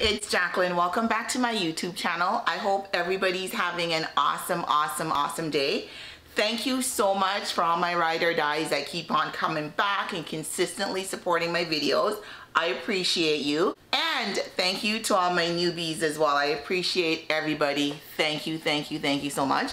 it's Jacqueline. Welcome back to my YouTube channel. I hope everybody's having an awesome, awesome, awesome day. Thank you so much for all my ride or dies that keep on coming back and consistently supporting my videos. I appreciate you. And thank you to all my newbies as well. I appreciate everybody. Thank you, thank you, thank you so much.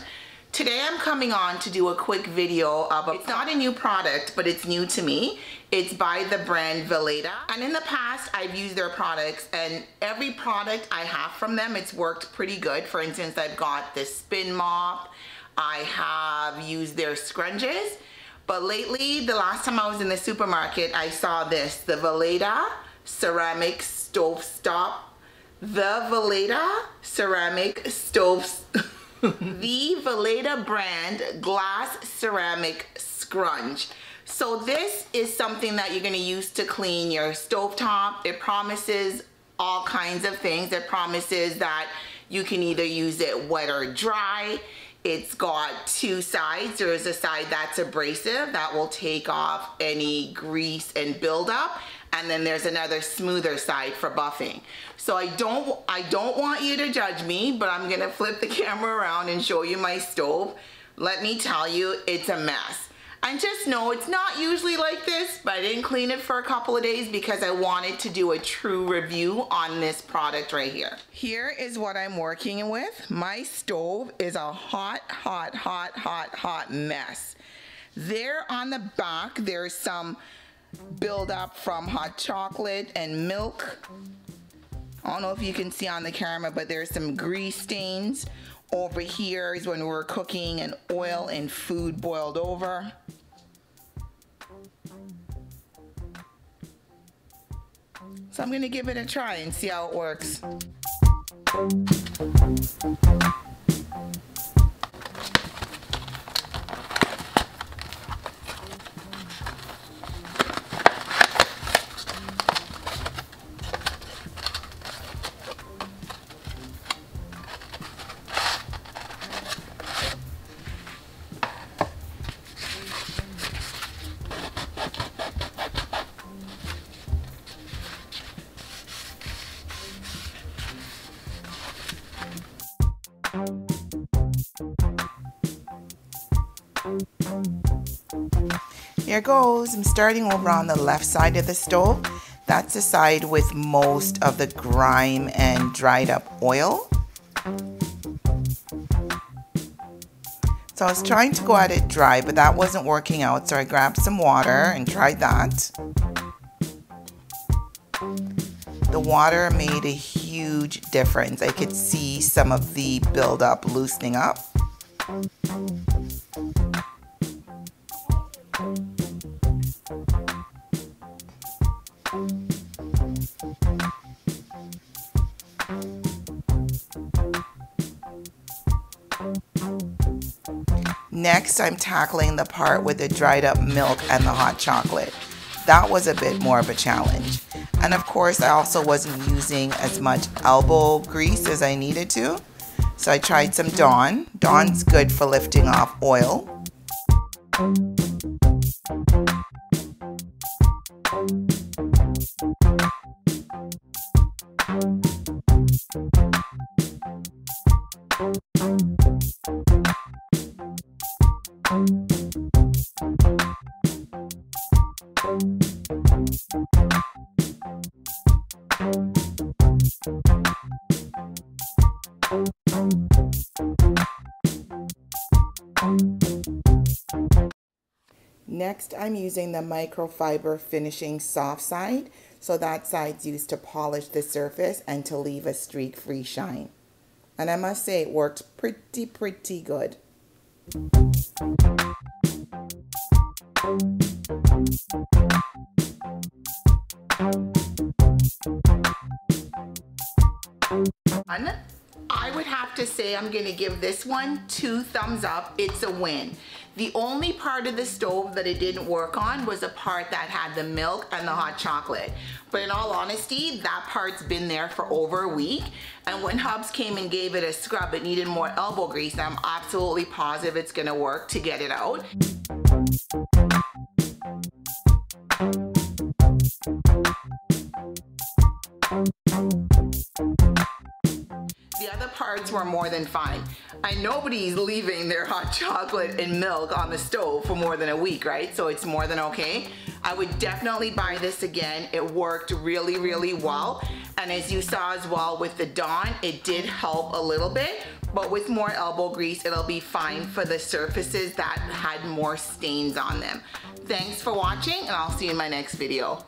Today I'm coming on to do a quick video of, a, it's not a new product, but it's new to me. It's by the brand Vileda. And in the past, I've used their products and every product I have from them, it's worked pretty good. For instance, I've got this spin mop. I have used their scrunges. But lately, the last time I was in the supermarket, I saw this, the Vileda Ceramic Stove Stop. The Vileda Ceramic Stove the Vileda brand glass ceramic scrunge. So this is something that you're gonna use to clean your stovetop. It promises all kinds of things. It promises that you can either use it wet or dry. It's got two sides. There is a side that's abrasive that will take off any grease and buildup and then there's another smoother side for buffing. So I don't, I don't want you to judge me, but I'm gonna flip the camera around and show you my stove. Let me tell you, it's a mess. And just know it's not usually like this, but I didn't clean it for a couple of days because I wanted to do a true review on this product right here. Here is what I'm working with. My stove is a hot, hot, hot, hot, hot mess. There on the back, there's some build up from hot chocolate and milk. I don't know if you can see on the camera, but there's some grease stains. Over here is when we are cooking and oil and food boiled over. So I'm gonna give it a try and see how it works. Here goes. I'm starting over on the left side of the stove. That's the side with most of the grime and dried up oil. So I was trying to go at it dry, but that wasn't working out. So I grabbed some water and tried that. The water made a huge difference. I could see some of the buildup loosening up. Next, I'm tackling the part with the dried up milk and the hot chocolate. That was a bit more of a challenge. And of course, I also wasn't using as much elbow grease as I needed to. So I tried some Dawn. Dawn's good for lifting off oil. Next, I'm using the microfiber finishing soft side. So that side's used to polish the surface and to leave a streak-free shine. And I must say it worked pretty, pretty good. I would have to say I'm gonna give this one two thumbs up. It's a win. The only part of the stove that it didn't work on was a part that had the milk and the hot chocolate. But in all honesty, that part's been there for over a week. And when Hubs came and gave it a scrub, it needed more elbow grease. I'm absolutely positive it's gonna work to get it out. Parts were more than fine. And nobody's leaving their hot chocolate and milk on the stove for more than a week, right? So it's more than okay. I would definitely buy this again. It worked really, really well. And as you saw as well with the Dawn, it did help a little bit, but with more elbow grease, it'll be fine for the surfaces that had more stains on them. Thanks for watching and I'll see you in my next video.